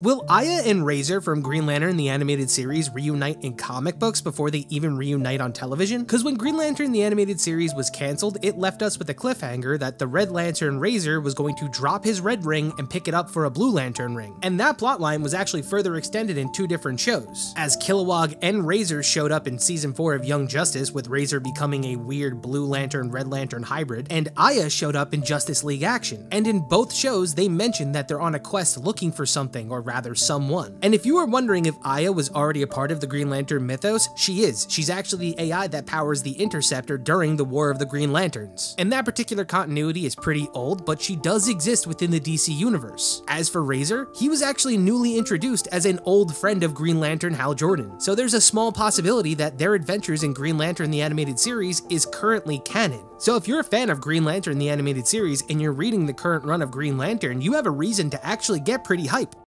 Will Aya and Razer from Green Lantern the animated series reunite in comic books before they even reunite on television? Because when Green Lantern the animated series was cancelled, it left us with a cliffhanger that the Red Lantern Razer was going to drop his red ring and pick it up for a Blue Lantern ring. And that plotline was actually further extended in two different shows, as Kilowog and Razer showed up in season 4 of Young Justice with Razer becoming a weird Blue Lantern Red Lantern hybrid, and Aya showed up in Justice League Action. And in both shows, they mentioned that they're on a quest looking for something or rather someone. And if you were wondering if Aya was already a part of the Green Lantern mythos, she is. She's actually the AI that powers the Interceptor during the War of the Green Lanterns. And that particular continuity is pretty old, but she does exist within the DC universe. As for Razer, he was actually newly introduced as an old friend of Green Lantern Hal Jordan. So there's a small possibility that their adventures in Green Lantern the animated series is currently canon. So if you're a fan of Green Lantern the animated series and you're reading the current run of Green Lantern, you have a reason to actually get pretty hype.